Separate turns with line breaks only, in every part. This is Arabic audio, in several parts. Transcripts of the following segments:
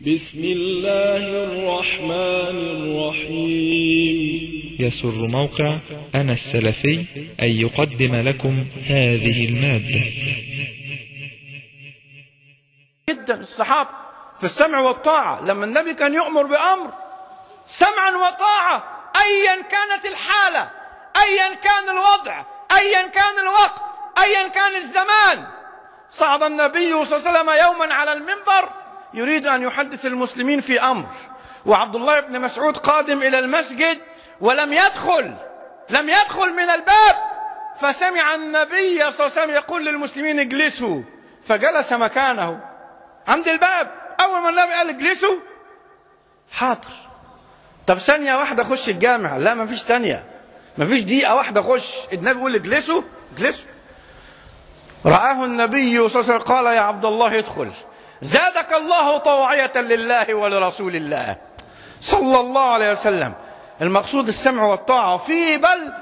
بسم الله الرحمن الرحيم.
يسر موقع أنا السلفي أن يقدم لكم هذه المادة.
جدا الصحابة في السمع والطاعة. لما النبي كان يؤمر بأمر سمعا وطاعة أيا كانت الحالة أيا كان الوضع أيا كان الوقت أيا كان الزمان. صعد النبي صلى الله عليه وسلم يوما على المنبر يريد أن يحدث المسلمين في أمر. وعبد الله بن مسعود قادم إلى المسجد ولم يدخل لم يدخل من الباب فسمع النبي صلى الله عليه وسلم يقول للمسلمين اجلسوا. فجلس مكانه. عند الباب. أول ما النبي قال اجلسوا حاضر. طب ثانية واحدة أخش الجامع. لا ما فيش ثانية. ما فيش دقيقة واحدة أخش. النبي يقول اجلسوا اجلسوا. رآه النبي صلى الله عليه وسلم قال يا عبد الله ادخل. زادك الله طواعية لله ولرسول الله. صلى الله عليه وسلم. المقصود السمع والطاعة. في بل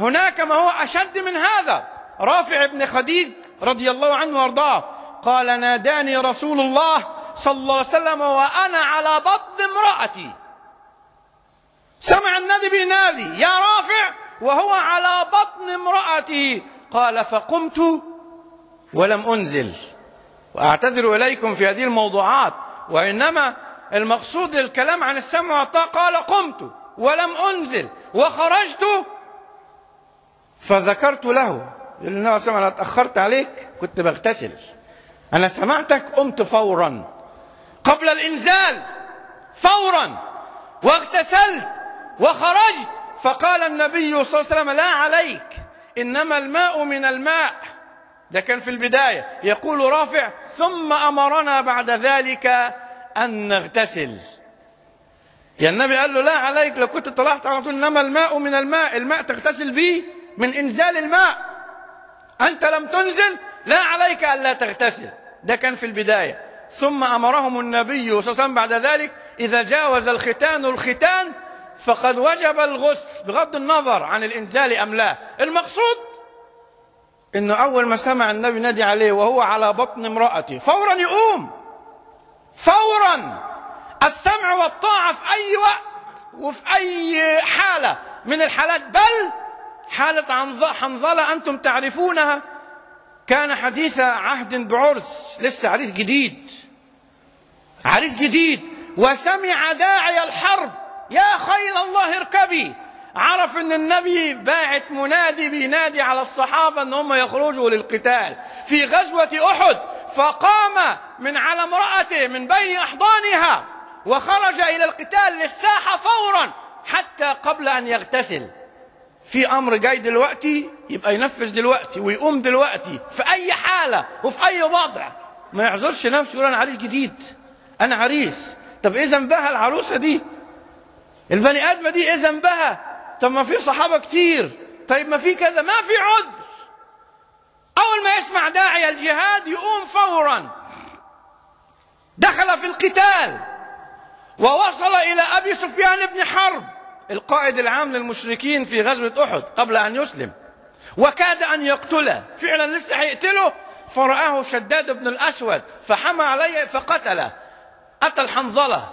هناك ما هو أشد من هذا. رافع بن خديج رضي الله عنه وأرضاه. قال ناداني رسول الله صلى الله عليه وسلم وأنا على بطن امرأتي. سمع النبي بينادي يا رافع وهو على بطن امرأته قال فقمت ولم أنزل. وأعتذر إليكم في هذه الموضوعات وإنما المقصود الكلام عن السمع والطاعة قال قمت ولم أنزل وخرجت فذكرت له. النبي صلى أنا اتأخرت عليك كنت بغتسل. أنا سمعتك قمت فورا. قبل الإنزال فورا. واغتسلت وخرجت. فقال النبي صلى الله عليه وسلم لا عليك إنما الماء من الماء. ده كان في البداية. يقول رافع ثم أمرنا بعد ذلك أن نغتسل. يا النبي قال له لا عليك لو كنت طلعت على طول إنما الماء من الماء الماء تغتسل به من إنزال الماء. أنت لم تنزل لا عليك ألا تغتسل. ده كان في البداية. ثم أمرهم النبي صلى الله عليه وسلم بعد ذلك إذا جاوز الختان الختان فقد وجب الغسل بغض النظر عن الإنزال أم لا. المقصود إنه أول ما سمع النبي نادي عليه وهو على بطن امرأته فورا يقوم. فورا السمع والطاعة في أي وقت وفي أي حالة من الحالات. بل حالة حنظلة أنتم تعرفونها. كان حديث عهد بعرس. لسه عريس جديد. عريس جديد. وسمع داعي الحرب. يا خيل الله اركبي. عرف إن النبي باعت منادي بينادي على الصحابة إن هم يخرجوا للقتال. في غزوة أحد فقام من على امرأته من بين أحضانها وخرج إلى القتال للساحة فورا حتى قبل أن يغتسل. في أمر جاي دلوقتي؟ يبقى ينفذ دلوقتي ويقوم دلوقتي في أي حالة وفي أي وضع. ما يعذرش نفسه يقول أنا عريس جديد. أنا عريس. طب إيه ذنبها العروسة دي؟ البني آدمة دي إيه ذنبها طب ما في صحابة كتير. طيب ما في كذا. ما في عذر. أول ما يسمع داعي الجهاد يقوم فورا. دخل في القتال. ووصل إلى أبي سفيان بن حرب القائد العام للمشركين في غزوة أحد قبل أن يسلم. وكاد أن يقتله. فعلا لسه هيقتله. فرآه شداد بن الأسود فحمى عليه فقتله. أتى الحنظلة.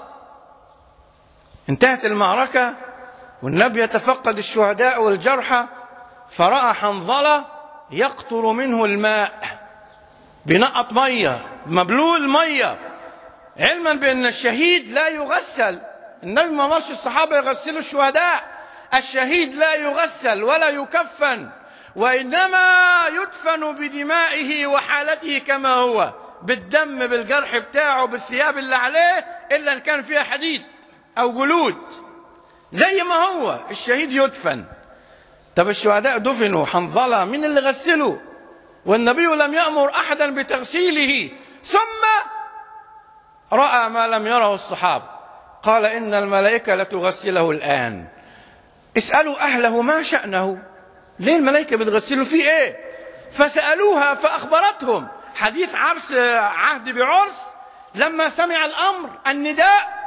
انتهت المعركة. والنبي يتفقد الشهداء والجرحى فرأى حنظلة يقطر منه الماء بنقط مية مبلول مية. علما بأن الشهيد لا يغسل. النبي ما مصر الصحابة يغسلوا الشهداء. الشهيد لا يغسل ولا يكفن وإنما يدفن بدمائه وحالته كما هو بالدم بالجرح بتاعه بالثياب اللي عليه إلا إن كان فيها حديد أو جلود زي ما هو الشهيد يدفن. طب الشهداء دفنوا حنظلة مين اللي غسله؟ والنبي لم يأمر أحدا بتغسيله. ثم رأى ما لم يره الصحابة. قال إن الملائكة لتغسله الآن. اسألوا أهله ما شأنه. ليه الملائكة بتغسله؟ في إيه؟ فسألوها فأخبرتهم. حديث عرس عهد بعرس لما سمع الأمر النداء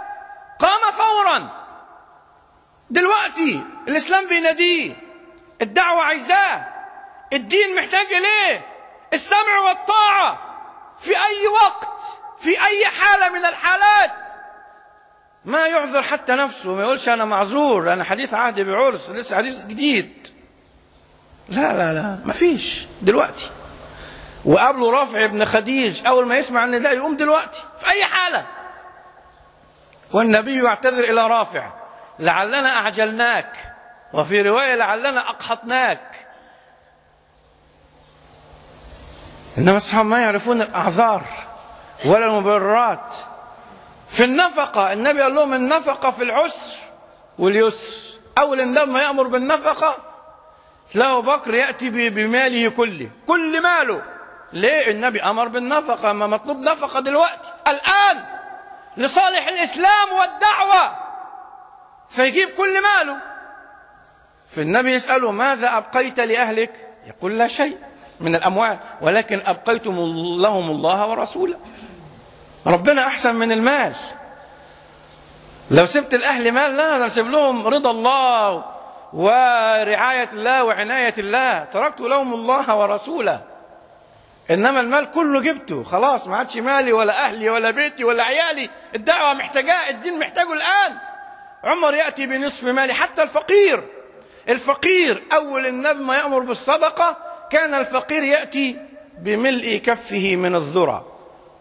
قام فورا. دلوقتي الإسلام بيناديه الدعوة عايزاه الدين محتاج إليه السمع والطاعة في أي وقت في أي حالة من الحالات. ما يعذر حتى نفسه ما يقولش أنا معذور أنا حديث عهد بعرس لسه حديث جديد. لا لا لا ما فيش دلوقتي. وقابله رافع ابن خديج أول ما يسمع ان ده يقوم دلوقتي في أي حالة. والنبي يعتذر إلى رافع. لعلنا أعجلناك. وفي رواية لعلنا أقحطناك. إنما الصحابه ما يعرفون الأعذار ولا المبررات. في النفقة النبي قال لهم النفقة في العسر واليسر. أول النبي ما يأمر بالنفقة تلاقي أبو بكر يأتي ب- بماله كله. كل ماله. ليه؟ النبي أمر بالنفقة ما مطلوب نفقة دلوقتي. الآن لصالح الإسلام والدعوة. فيجيب كل ماله. فالنبي يسأله ماذا أبقيت لأهلك؟ يقول لا شيء من الأموال ولكن ابقيتم لهم الله ورسوله. ربنا أحسن من المال. لو سبت الأهل مال لا أنا سيب لهم رضا الله ورعاية الله وعناية الله تركت لهم الله ورسوله. إنما المال كله جبته. خلاص ما عادش مالي ولا أهلي ولا بيتي ولا عيالي. الدعوة محتاجاه الدين محتاجه الآن. عمر يأتي بنصف مالي. حتى الفقير الفقير أول النبي ما يأمر بالصدقة كان الفقير يأتي بملء كفه من الذرة.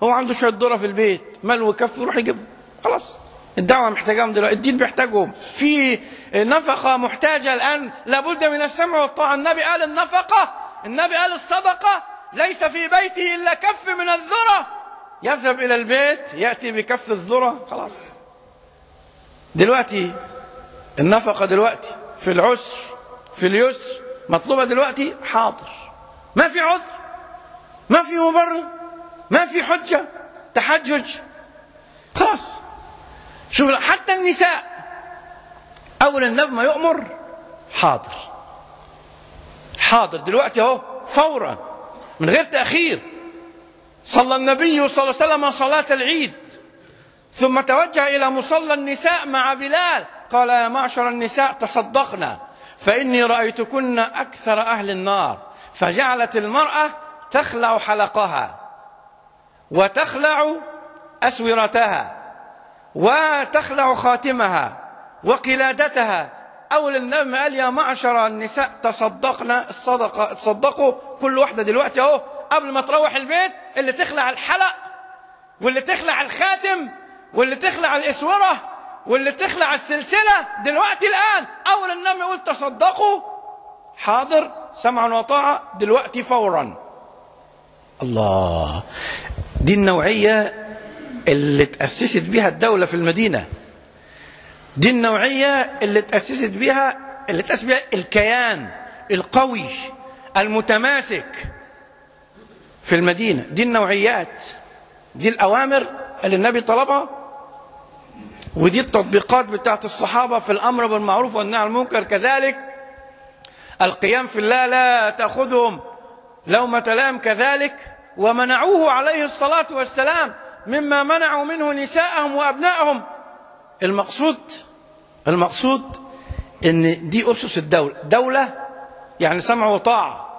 هو عنده شوية ذرة في البيت ملو كفه يروح يجيبهم خلاص الدعوة محتاجاهم دلوقتي الدين بيحتاجهم. في نفقة محتاجة الآن لابد من السمع والطاعة. النبي قال النفقة النبي قال الصدقة ليس في بيته إلا كف من الذرة. يذهب إلى البيت يأتي بكف الذرة خلاص. دلوقتي النفقة دلوقتي في العسر في اليسر مطلوبة دلوقتي حاضر. ما في عذر ما في مبرر ما في حجة تحجج. خلاص. شوف حتى النساء أول النبي ما يؤمر حاضر. حاضر دلوقتي أهو فورا من غير تأخير. صلى النبي صلى الله عليه وسلم صلاة العيد. ثم توجه إلى مصلى النساء مع بلال. قال يا معشر النساء تصدقنا فإني رأيتكن أكثر أهل النار. فجعلت المرأة تخلع حلقها وتخلع أسورتها وتخلع خاتمها وقلادتها. أول النبي قال يا معشر النساء تصدقنا الصدقة تصدقوا كل واحدة دلوقتي أهو قبل ما تروح البيت اللي تخلع الحلق واللي تخلع الخاتم. واللي تخلع الإسورة واللي تخلع السلسلة دلوقتي الآن. أول النبي يقول تصدقوا. حاضر سمعا وطاعة. دلوقتي فورا. الله. دي النوعية اللي تأسست بها الدولة في المدينة. دي النوعية اللي تأسست بها اللي تأسس بها الكيان القوي المتماسك في المدينة. دي النوعيات. دي الأوامر اللي النبي طلبها. ودي التطبيقات بتاعت الصحابة في الأمر بالمعروف والنهي عن المنكر. كذلك القيام في الله لا تأخذهم لومة لام كذلك ومنعوه عليه الصلاة والسلام مما منعوا منه نساءهم وأبنائهم. المقصود المقصود إن دي أسس الدولة. دولة يعني سمع وطاعة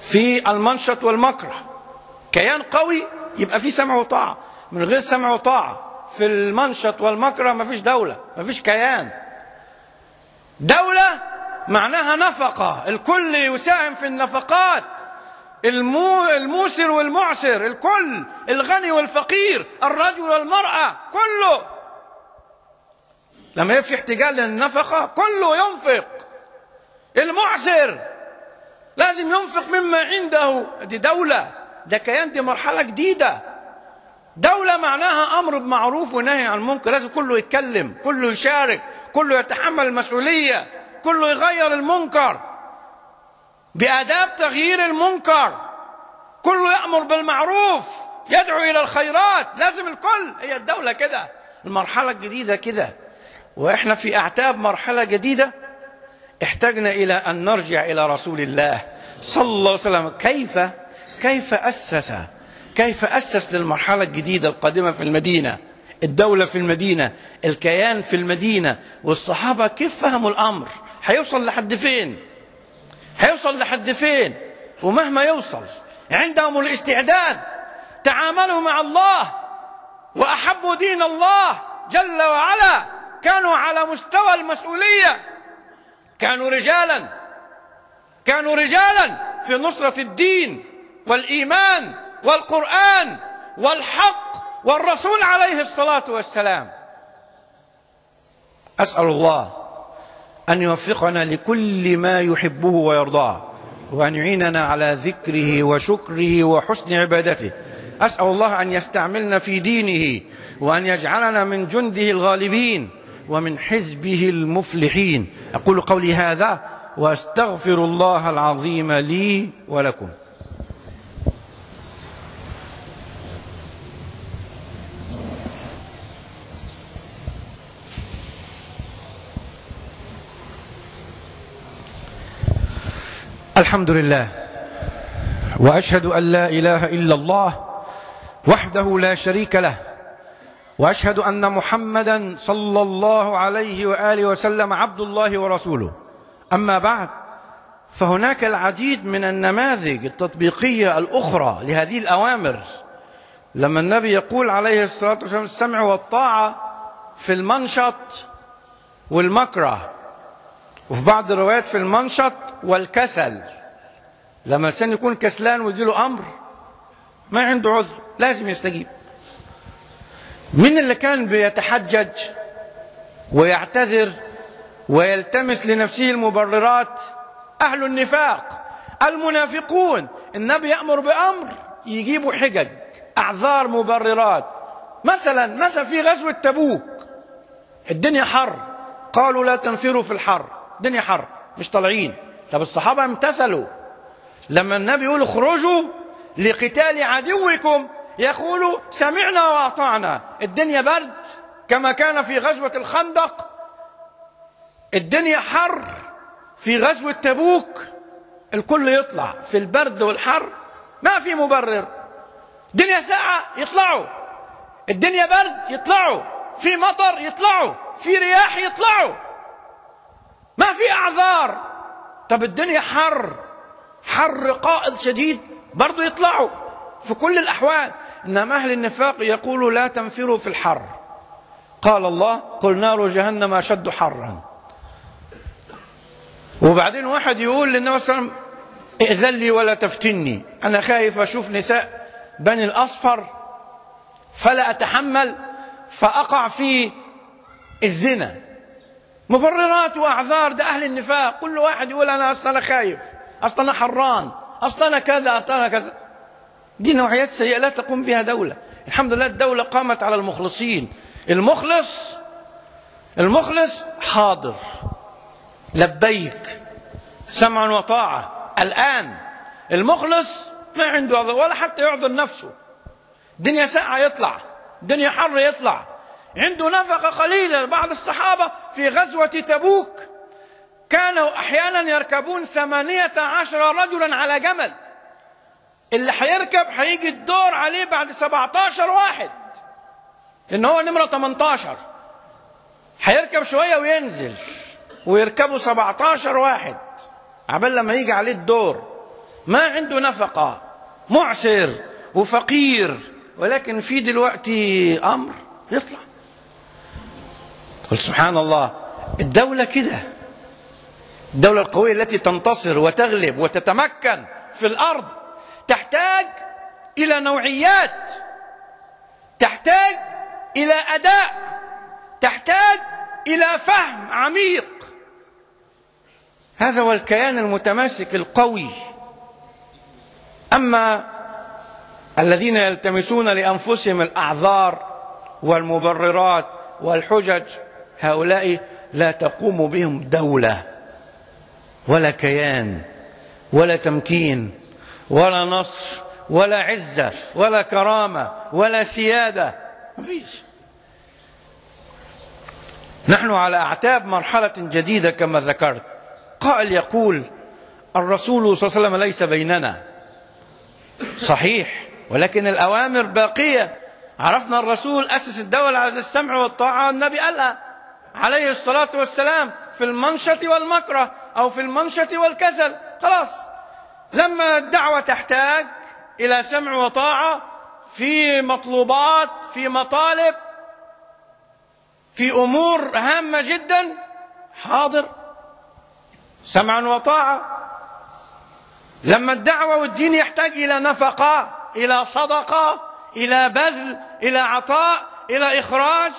في المنشط والمكره. كيان قوي يبقى فيه سمع وطاعة. من غير سمع وطاعة في المنشط والمكره ما فيش دولة ما فيش كيان. دولة معناها نفقة الكل يساهم في النفقات. المو الموسر والمعسر الكل الغني والفقير الرجل والمرأة كله. لما في احتجاج للنفقة كله ينفق. المعسر لازم ينفق مما عنده. دي دولة ده كيان دي مرحلة جديدة. دولة معناها أمر بمعروف ونهي عن المنكر لازم كله يتكلم كله يشارك كله يتحمل المسؤولية كله يغير المنكر. بآداب تغيير المنكر. كله يأمر بالمعروف يدعو إلى الخيرات. لازم الكل هي الدولة كده المرحلة الجديدة كده. وإحنا في أعتاب مرحلة جديدة. احتاجنا إلى أن نرجع إلى رسول الله صلى الله عليه وسلم. كيف؟ كيف أسس؟ كيف أسس للمرحلة الجديدة القادمة في المدينة؟ الدولة في المدينة الكيان في المدينة والصحابة كيف فهموا الأمر؟ هيوصل لحد فين؟ هيوصل لحد فين؟ ومهما يوصل عندهم الاستعداد تعاملوا مع الله وأحب وأحبوا دين الله جل وعلا كانوا على مستوى المسؤولية. كانوا رجالا كانوا رجالا في نصرة الدين والإيمان. والقرآن والحق والرسول عليه الصلاة والسلام. أسأل الله أن يوفقنا لكل ما يحبه ويرضاه وأن يعيننا على ذكره وشكره وحسن عبادته. أسأل الله أن يستعملنا في دينه وأن يجعلنا من جنده الغالبين ومن حزبه المفلحين. أقول قولي هذا وأستغفر الله العظيم لي ولكم. الحمد لله وأشهد أن لا إله إلا الله وحده لا شريك له. وأشهد أن محمدا صلى الله عليه وآله وسلم عبد الله ورسوله. أما بعد فهناك العديد من النماذج التطبيقية الأخرى لهذه الأوامر. لما النبي يقول عليه الصلاة والسلام السمع والطاعة في المنشط والمكره. وفي بعض الروايات في المنشط والكسل. لما الإنسان يكون كسلان ويجي له أمر ما عنده عذر لازم يستجيب. مين اللي كان بيتحجج ويعتذر ويلتمس لنفسه المبررات؟ أهل النفاق المنافقون. النبي يأمر بأمر يجيبوا حجج أعذار مبررات. مثلا مثلا في غزوة تبوك. الدنيا حر قالوا لا تنفروا في الحر. الدنيا حر مش طالعين. طب الصحابة امتثلوا. لما النبي يقول اخرجوا لقتال عدوكم يقولوا سمعنا وأطعنا. الدنيا برد كما كان في غزوة الخندق. الدنيا حر في غزوة تبوك. الكل يطلع في البرد والحر. ما في مبرر. الدنيا ساعه يطلعوا. الدنيا برد يطلعوا. في مطر يطلعوا. في رياح يطلعوا. ما في أعذار. طب الدنيا حر حر قائض شديد برضو يطلعوا في كل الأحوال. إنما أهل النفاق يقولوا لا تنفروا في الحر. قال الله قل نار جهنم أشد حرا. وبعدين واحد يقول للنبي صلى الله عليه وسلم ائذن لي ولا تفتني. أنا خايف أشوف نساء بني الأصفر فلا أتحمل فأقع في الزنا. مبررات وأعذار ده أهل النفاق. كل واحد يقول أنا أصلا أنا خايف أصلا أنا حران أصلا أنا كذا أصلا أنا كذا. دي نوعيات سيئة لا تقوم بها دولة. الحمد لله الدولة قامت على المخلصين. المخلص المخلص حاضر. لبيك سمعا وطاعة. الآن المخلص ما عنده ولا حتى يعذر نفسه. الدنيا ساعه يطلع الدنيا حر يطلع. عنده نفقة قليلة. بعض الصحابة في غزوة تبوك كانوا أحيانا يركبون ثمانية عشر رجلا على جمل. اللي هيركب هيجي الدور عليه بعد 17 واحد. لأن هو نمرة 18 هيركب شوية وينزل. ويركبوا 17 واحد. عبال لما يجي عليه الدور. ما عنده نفقة. معسر وفقير. ولكن في دلوقتي أمر. يطلع. قل سبحان الله الدولة كده. الدولة القوية التي تنتصر وتغلب وتتمكن في الأرض تحتاج إلى نوعيات تحتاج إلى أداء تحتاج إلى فهم عميق. هذا هو الكيان المتماسك القوي. أما الذين يلتمسون لأنفسهم الأعذار والمبررات والحجج هؤلاء لا تقوم بهم دولة ولا كيان ولا تمكين ولا نصر ولا عزة ولا كرامة ولا سيادة. ما فيش نحن على أعتاب مرحلة جديدة كما ذكرت. قائل يقول الرسول صلى الله عليه وسلم ليس بيننا. صحيح ولكن الأوامر باقية. عرفنا الرسول أسس الدولة على السمع والطاعة والنبي قالها. عليه الصلاة والسلام في المنشط والمكره أو في المنشط والكسل. خلاص. لما الدعوة تحتاج إلى سمع وطاعة في مطلوبات في مطالب في أمور هامة جدا حاضر. سمعا وطاعة. لما الدعوة والدين يحتاج إلى نفقة إلى صدقة إلى بذل إلى عطاء إلى إخراج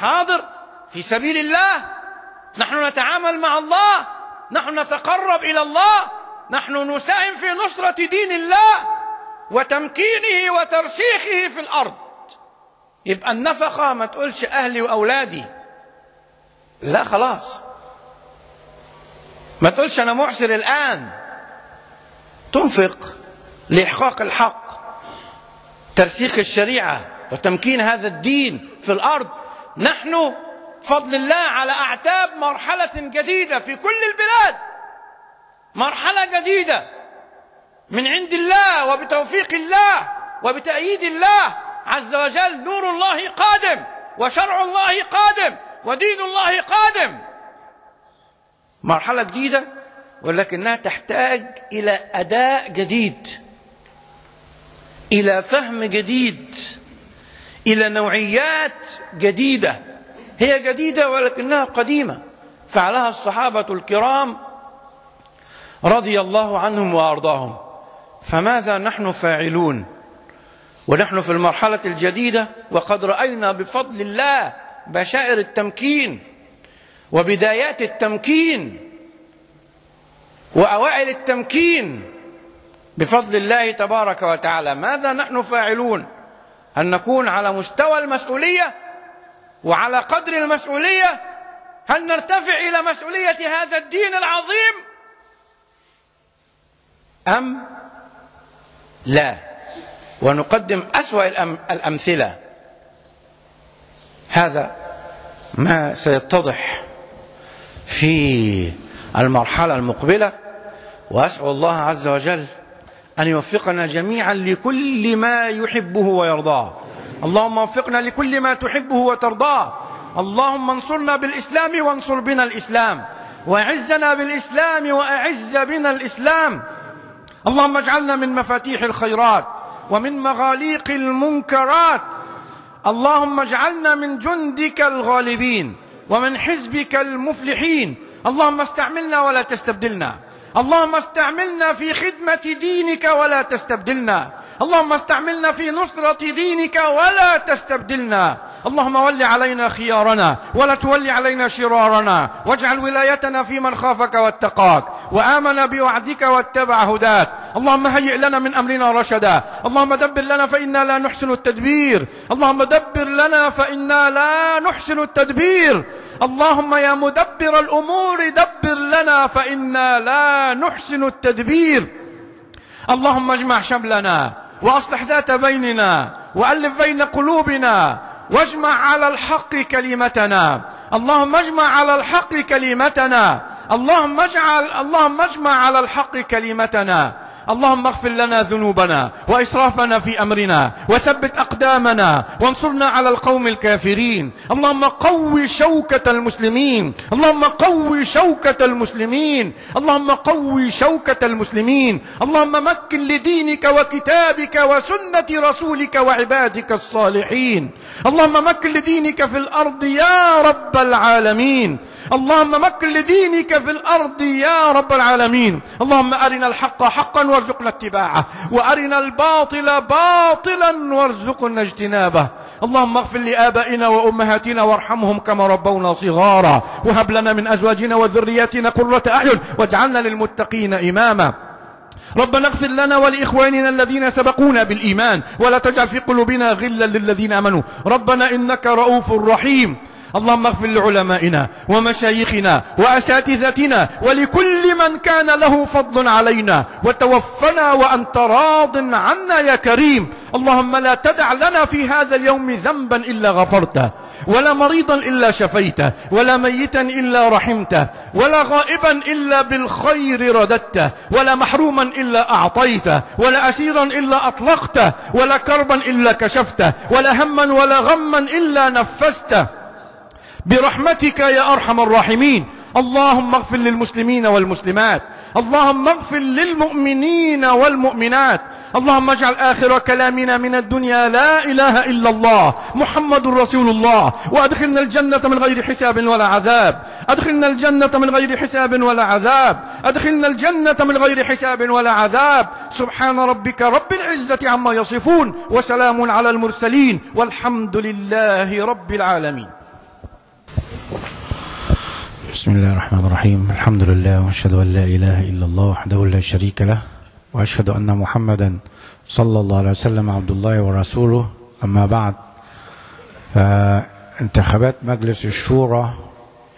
حاضر. في سبيل الله نحن نتعامل مع الله نحن نتقرب إلى الله نحن نساهم في نصرة دين الله وتمكينه وترسيخه في الأرض. يبقى النفقة ما تقولش أهلي وأولادي. لا خلاص. ما تقولش أنا معسر الآن. تنفق لإحقاق الحق ترسيخ الشريعة وتمكين هذا الدين في الأرض. نحن بفضل الله على أعتاب مرحلة جديدة في كل البلاد. مرحلة جديدة من عند الله وبتوفيق الله وبتأييد الله عز وجل. نور الله قادم وشرع الله قادم ودين الله قادم. مرحلة جديدة ولكنها تحتاج إلى أداء جديد إلى فهم جديد إلى نوعيات جديدة. هي جديدة ولكنها قديمة. فعلها الصحابة الكرام رضي الله عنهم وأرضاهم. فماذا نحن فاعلون؟ ونحن في المرحلة الجديدة وقد رأينا بفضل الله بشائر التمكين وبدايات التمكين وأوائل التمكين بفضل الله تبارك وتعالى. ماذا نحن فاعلون؟ أن نكون على مستوى المسؤولية وعلى قدر المسؤولية هل نرتفع إلى مسؤولية هذا الدين العظيم؟ أم لا؟ ونقدم أسوأ الأمثلة. هذا ما سيتضح في المرحلة المقبلة وأسأل الله عز وجل أن يوفقنا جميعا لكل ما يحبه ويرضاه. اللهم وفقنا لكل ما تحبه وترضاه. اللهم انصرنا بالإسلام وانصر بنا الإسلام. وأعزنا بالإسلام وأعز بنا الإسلام. اللهم اجعلنا من مفاتيح الخيرات ومن مغاليق المنكرات. اللهم اجعلنا من جندك الغالبين ومن حزبك المفلحين. اللهم استعملنا ولا تستبدلنا. اللهم استعملنا في خدمة دينك ولا تستبدلنا. اللهم استعملنا في نصرة دينك ولا تستبدلنا. اللهم ول علينا خيارنا ولا تول علينا شرارنا. واجعل ولايتنا في من خافك واتقاك. وآمن بوعدك واتبع هداك. اللهم هيئ لنا من أمرنا رشدا. اللهم دبر لنا فإنا لا نحسن التدبير. اللهم دبر لنا فإنا لا نحسن التدبير. اللهم يا مدبر الأمور دبر لنا فإنا لا نحسن التدبير. اللهم اجمع شملنا. واصلح ذات بيننا وألف بين قلوبنا واجمع على الحق كلمتنا. اللهم اجمع على الحق كلمتنا. اللهم اجعل اللهم اجمع على الحق كلمتنا. اللهم اغفر لنا ذنوبنا وإسرافنا في أمرنا وثبت أقدامنا وانصرنا على القوم الكافرين. اللهم قو شوكة المسلمين. اللهم قو شوكة المسلمين. اللهم قو شوكة المسلمين. اللهم مكن لدينك وكتابك وسنة رسولك وعبادك الصالحين. اللهم مكن لدينك في الأرض يا رب العالمين. اللهم مكن لدينك في الأرض يا رب العالمين. اللهم أرنا الحق حقا وارزقنا اتباعه. وأرنا الباطل باطلا وارزقنا اجتنابه. اللهم اغفر لآبائنا وأمهاتنا وارحمهم كما ربونا صغارا. وهب لنا من أزواجنا وذرياتنا قرة أعين. واجعلنا للمتقين إماما. ربنا اغفر لنا ولإخواننا الذين سبقونا بالإيمان. ولا تجعل في قلوبنا غلا للذين آمنوا. ربنا إنك رؤوف رحيم. اللهم اغفر لعلمائنا ومشايخنا وأساتذتنا ولكل من كان له فضل علينا وتوفنا وأنت راض عنا يا كريم. اللهم لا تدع لنا في هذا اليوم ذنبا إلا غفرته ولا مريضا إلا شفيته ولا ميتا إلا رحمته ولا غائبا إلا بالخير رددته ولا محروما إلا أعطيته ولا أسيرا إلا أطلقته ولا كربا إلا كشفته ولا هما ولا غما إلا نفسته. برحمتك يا أرحم الراحمين. اللهم اغفر للمسلمين والمسلمات. اللهم اغفر للمؤمنين والمؤمنات.
اللهم اجعل آخر كلامنا من الدنيا لا إله إلا الله. محمد رسول الله. وأدخلنا الجنة من غير حساب ولا عذاب. أدخلنا الجنة من غير حساب ولا عذاب. أدخلنا الجنة من غير حساب ولا عذاب. سبحان ربك رب العزة عما يصفون. وسلام على المرسلين. والحمد لله رب العالمين.
بسم الله الرحمن الرحيم الحمد لله واشهد ان لا اله الا الله وحده لا شريك له واشهد ان محمدا صلى الله عليه وسلم عبد الله ورسوله اما بعد فانتخابات مجلس الشورى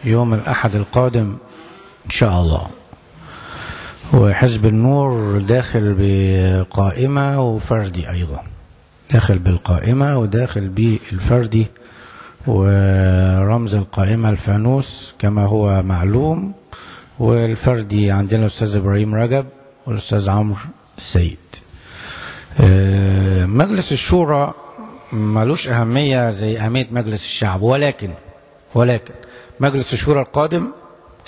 يوم الاحد القادم ان شاء الله وحزب النور داخل بقائمه وفردي أيضا داخل بالقائمه وداخل بالفردي ورمز القائمة الفانوس كما هو معلوم والفردي عندنا الأستاذ إبراهيم رجب والأستاذ عمرو السيد آه، مجلس الشورى ملوش أهمية زي أهمية مجلس الشعب ولكن ولكن مجلس الشورى القادم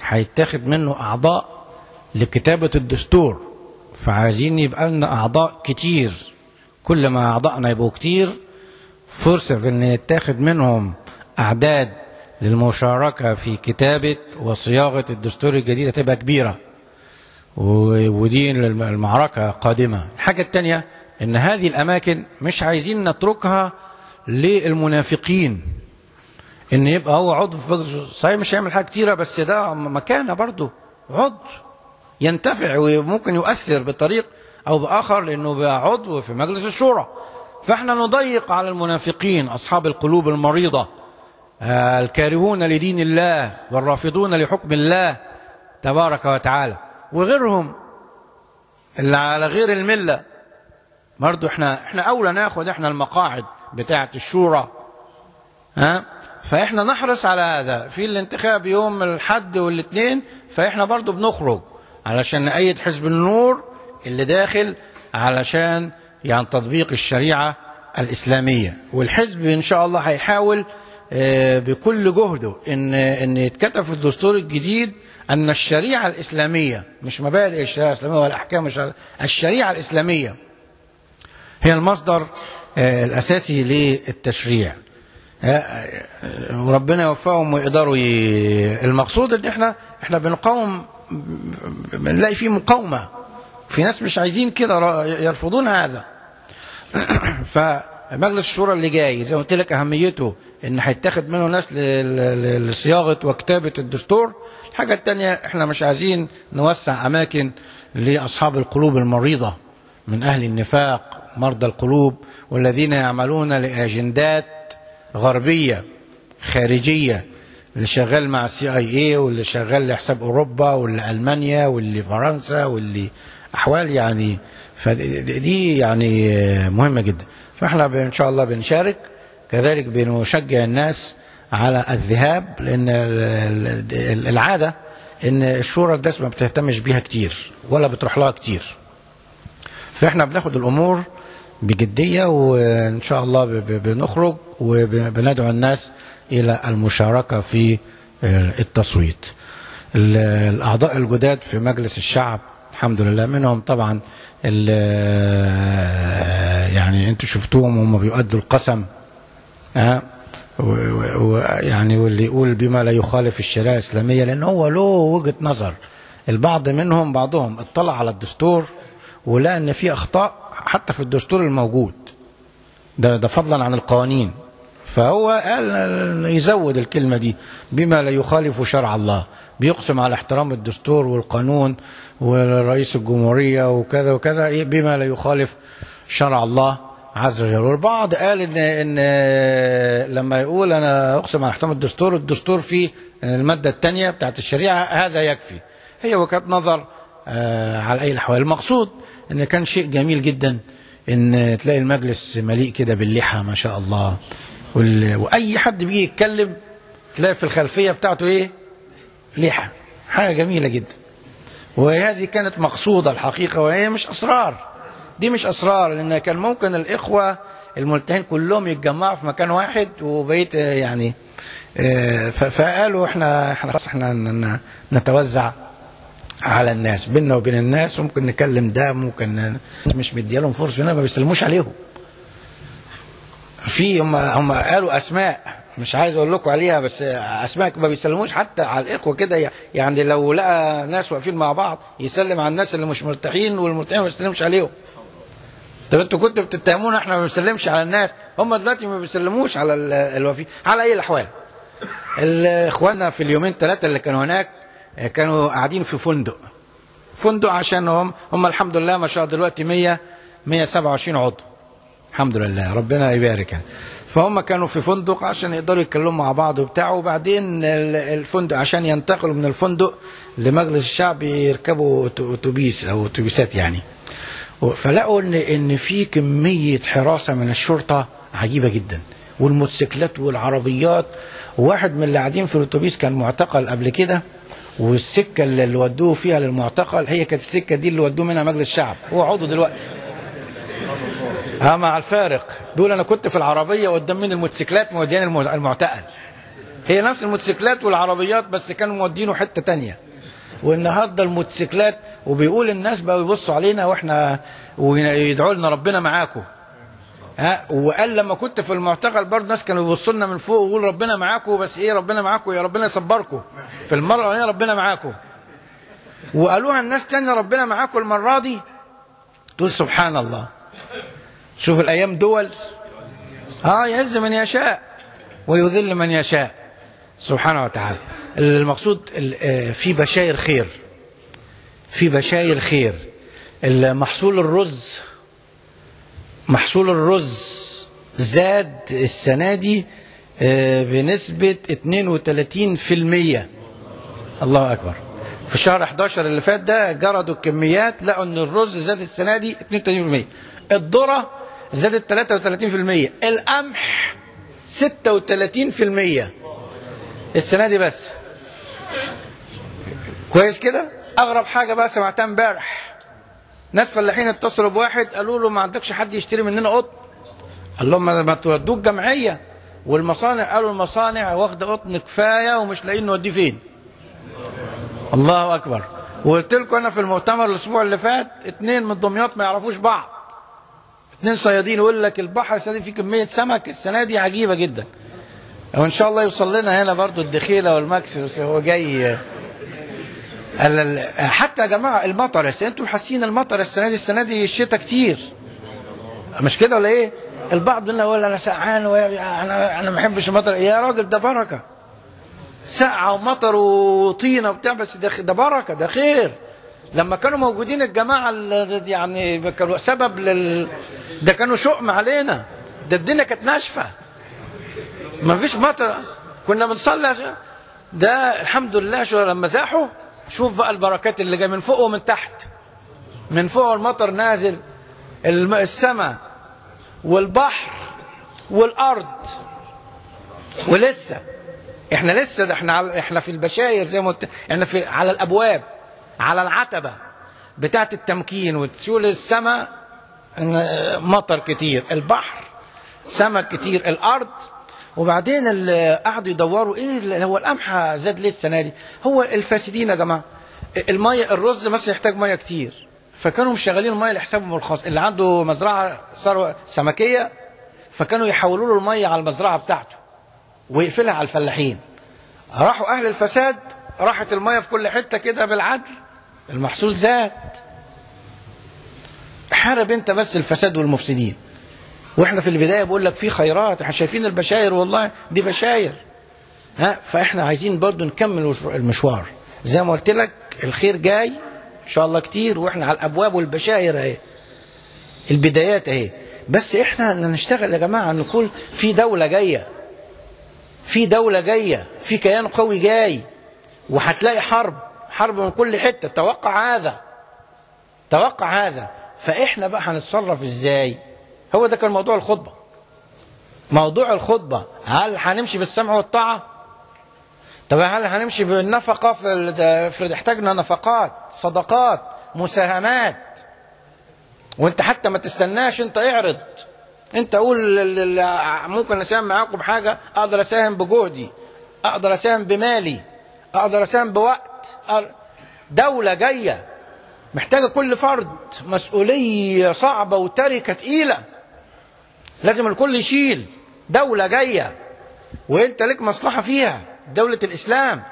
هيتاخد منه أعضاء لكتابة الدستور فعايزين يبقى لنا أعضاء كتير. كل ما أعضائنا يبقوا كتير فرصة إن يتاخد منهم أعداد للمشاركة في كتابة وصياغة الدستور الجديد هتبقى كبيرة. ودي المعركة قادمة. الحاجة التانية إن هذه الأماكن مش عايزين نتركها للمنافقين. إن يبقى هو عضو في مجلس صحيح مش هيعمل حاجة كتيرة بس ده مكانة برضه. عضو ينتفع وممكن يؤثر بطريق أو بآخر لأنه بقى عضو في مجلس الشورى. فإحنا نضيق على المنافقين أصحاب القلوب المريضة. الكارهون لدين الله والرافضون لحكم الله تبارك وتعالى. وغيرهم اللي على غير الملة. برضو إحنا إحنا أولى ناخد إحنا المقاعد بتاعة الشورى. ها؟ فاحنا نحرص على هذا. في الانتخاب يوم الحد والاثنين فاحنا برضو بنخرج علشان نأيد حزب النور اللي داخل علشان يعني تطبيق الشريعة الإسلامية. والحزب إن شاء الله هيحاول آه، بكل جهده إن إن يتكتب في الدستور الجديد أن الشريعة الإسلامية مش مبادئ الشريعة الإسلامية ولا أحكام الشريعة الشريعة الإسلامية هي المصدر آه، الأساسي للتشريع. آه، آه، وربنا يوفقهم ويقدروا ي... المقصود إن إحنا إحنا بنقاوم بنلاقي فيه مقاومة. في ناس مش عايزين كده يرفضون هذا. فمجلس الشورى اللي جاي زي ما قلت لك أهميته إن هيتاخد منه ناس لصياغة وكتابة الدستور. الحاجة الثانية إحنا مش عايزين نوسع أماكن لأصحاب القلوب المريضة من أهل النفاق مرضى القلوب والذين يعملون لأجندات غربية خارجية اللي شغال مع السي اي اي واللي شغال لحساب أوروبا واللي ألمانيا واللي فرنسا واللي أحوال يعني. فدي يعني مهمة جدا. فإحنا ان شاء الله بنشارك. كذلك بنشجع الناس على الذهاب لأن ال- ال- العادة إن الشورى الناس ما بتهتمش بيها كتير ولا بتروح لها كتير فإحنا بناخد الأمور بجدية وإن شاء الله بنخرج وبندعو الناس إلى المشاركة في التصويت. ال- الأعضاء الجداد في مجلس الشعب الحمد لله منهم طبعا يعني أنتوا شفتوهم هم بيؤدوا القسم ها ويعني واللي يقول بما لا يخالف الشريعة الإسلامية لأن هو له وجهة نظر. البعض منهم بعضهم اطلع على الدستور ولقى إن في أخطاء حتى في الدستور الموجود. ده ده فضلا عن القوانين. فهو قال يزود الكلمة دي بما لا يخالف شرع الله. بيقسم على احترام الدستور والقانون ورئيس الجمهورية وكذا وكذا بما لا يخالف شرع الله. عز وجل والبعض قال ان إن لما يقول أنا أقسم على احترام الدستور الدستور فيه المادة الثانية بتاعت الشريعة هذا يكفي. هي وجهة نظر آه، على أي الأحوال. المقصود إن كان شيء جميل جدا إن تلاقي المجلس مليء كده باللحى ما شاء الله. وأي حد بيجي يتكلم تلاقي في الخلفية بتاعته إيه؟ لحى. حاجة جميلة جدا. وهذه كانت مقصودة الحقيقة وهي مش أسرار. دي مش أسرار لأن كان ممكن الإخوة الملتحين كلهم يتجمعوا في مكان واحد وبقيت آه، يعني آه، فقالوا إحنا إحنا خلاص إحنا نتوزع على الناس بيننا وبين الناس وممكن نكلم ده ممكن مش مديالهم فرصة هنا ما بيسلموش عليهم. في هم هم قالوا أسماء مش عايز أقول لكم عليها بس أسماء ما بيسلموش حتى على الإخوة كده يعني لو لقى ناس واقفين مع بعض يسلم على الناس اللي مش مرتاحين والمرتاحين ما يسلمش عليهم. طب أنتوا كنتوا بتتهمونا إحنا ما بنسلمش على الناس. هم دلوقتي ما بيسلموش على ال- الوفي على اي الأحوال. اخواننا في اليومين ثلاثة اللي كانوا هناك آه، كانوا قاعدين في فندق. فندق عشان هم هم الحمد لله ما شاء الله دلوقتي 100 127 عضو. الحمد لله. ربنا يبارك يعني. فهم كانوا في فندق عشان يقدروا يتكلموا مع بعض وبتاع. وبعدين ال- الفندق عشان ينتقلوا من الفندق لمجلس الشعب يركبوا اتوبيس أو اتوبيسات يعني. فلقوا ان إن في كمية حراسة من الشرطة عجيبة جدا. والموتوسيكلات والعربيات واحد من اللي قاعدين في الأتوبيس كان معتقل قبل كده والسكة اللي ودوه فيها للمعتقل هي كانت السكة دي اللي ودوه منها مجلس الشعب. هو عضو دلوقتي. ها مع الفارق. بيقول أنا كنت في العربية قدام من الموتوسيكلات؟ موديان المعتقل. هي نفس الموتوسيكلات والعربيات بس كانوا مودينه حتة تانية. والنهارده الموتوسيكلات وبيقول الناس بقوا يبصوا علينا وإحنا ويدعوا لنا ربنا معاكم. ها وقال لما كنت في المعتقل برضه ناس كانوا يبصوا لنا من فوق ويقول ربنا معاكم بس إيه ربنا معاكم يا ربنا يصبركم. في المرة الاولانيه ربنا معاكم. وقالوها الناس تانية ربنا معاكم المرة دي. تقول سبحان الله شوف الأيام دول. آه يعز من يشاء ويذل من يشاء. سبحانه وتعالى. المقصود ال- آه، في بشاير خير. في بشاير خير. محصول الرز محصول الرز زاد السنة دي آه، بنسبة 32% الله أكبر. في شهر 11 اللي فات ده جردوا الكميات لقوا إن الرز زاد السنة دي 32% الذرة زادت 33% القمح 36% السنة دي بس. كويس كده؟ أغرب حاجة بقى سمعتها امبارح. ناس فلاحين اتصلوا بواحد قالوا له ما عندكش حد يشتري مننا قطن قال لهم ما تودوك جمعية. والمصانع قالوا المصانع واخدة قطن كفاية ومش لاقيين نوديه فين. الله أكبر. وقلت لكم أنا في المؤتمر الأسبوع اللي فات اتنين من دمياط ما يعرفوش بعض. اتنين صيادين يقول لك البحر السنة فيه كمية سمك السنة دي عجيبة جدا. وإن شاء الله يوصل لنا هنا برضو الدخيلة والماكس هو جاي حتى يا جماعة المطر أنتوا حاسين المطر السنة دي السنة دي الشتاء كتير. مش كده ولا إيه؟ البعض منا يقول أنا سقعان ويا- أنا ما بحبش المطر. يا راجل ده بركة. سقعة ومطر وطينة وبتاع بس ده ده بركة ده خير. لما كانوا موجودين الجماعة يعني كانوا سبب لل ده كانوا شؤم علينا. ده الدنيا كانت ناشفة. ما فيش مطر. كنا بنصلي ده الحمد لله شو لما زاحوا شوف بقى البركات اللي جاية. من فوق ومن تحت. من فوق المطر نازل السماء والبحر والأرض. ولسه. إحنا لسه ده إحنا إحنا في البشاير زي ما قلت. إحنا في على الأبواب. على العتبة. بتاعة التمكين. وتشول السماء مطر كتير. البحر سمك كتير. الأرض وبعدين اللي قعدوا يدوروا إيه اللي هو القمح زاد ليه السنة دي؟ هو الفاسدين يا جماعة. المية الرز مثلا يحتاج مية كتير. فكانوا مشغلين المية لحسابهم الخاص. اللي عنده مزرعة ثروة سمكية فكانوا يحولوا له المية على المزرعة بتاعته ويقفلها على الفلاحين. راحوا أهل الفساد راحت المية في كل حتة كده بالعدل. المحصول زاد. حارب أنت بس الفساد والمفسدين. وإحنا في البداية بقول لك في خيرات إحنا شايفين البشاير والله دي بشاير. ها فاحنا عايزين برضو نكمل المشوار. زي ما قلت لك الخير جاي إن شاء الله كتير وإحنا على الأبواب والبشاير أهي. البدايات أهي. بس إحنا نشتغل يا جماعة نقول في دولة جاية. في دولة جاية. في كيان قوي جاي. وهتلاقي حرب. حرب من كل حتة. توقع هذا. توقع هذا. فإحنا بقى هنتصرف إزاي؟ هو ده كان موضوع الخطبة. موضوع الخطبة. هل هنمشي بالسمع والطاعة؟ طب هل هنمشي بالنفقة في افرض احتاجنا نفقات صدقات مساهمات؟ وانت حتى ما تستناش انت اعرض. انت قول ممكن اساهم معاكم بحاجة أقدر اساهم بجهدي أقدر اساهم بمالي أقدر اساهم بوقت. دولة جاية محتاجة كل فرد مسؤولية صعبة وتركة تقيلة. لازم الكل يشيل دولة جاية. وانت لك مصلحة فيها. دولة الإسلام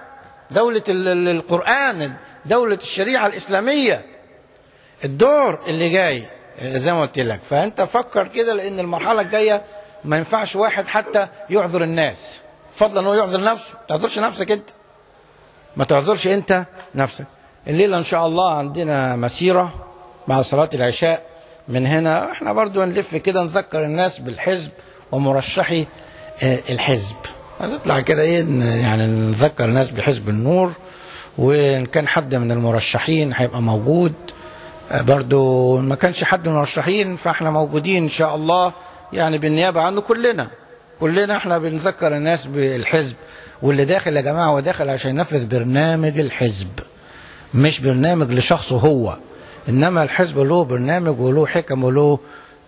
دولة ال- ال- القرآن دولة الشريعة الإسلامية. الدور اللي جاي آه، زي ما قلت لك. فانت فكر كده لأن المرحلة الجاية ما ينفعش واحد حتى يعذر الناس. فضلا انه يعذر نفسه. ما تعذرش نفسك أنت. ما تعذرش أنت نفسك. الليلة إن شاء الله عندنا مسيرة بعد صلاة العشاء. من هنا إحنا برضو نلف كده نذكر الناس بالحزب ومرشحي آه، الحزب. هنطلع كده إيه يعني نذكر الناس بحزب النور وإن كان حد من المرشحين هيبقى موجود. برضو ما كانش حد من المرشحين فاحنا موجودين إن شاء الله يعني بالنيابة عنه كلنا. كلنا إحنا بنذكر الناس بالحزب. واللي داخل يا جماعة هو داخل عشان ينفذ برنامج الحزب مش برنامج لشخصه هو. إنما الحزب له برنامج وله حكم وله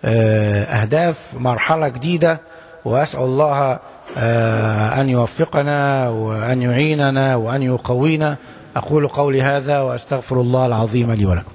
آه، أهداف مرحلة جديدة وأسأل الله آه، أن يوفقنا وأن يعيننا وأن يقوينا. أقول قولي هذا وأستغفر الله العظيم لي ولكم.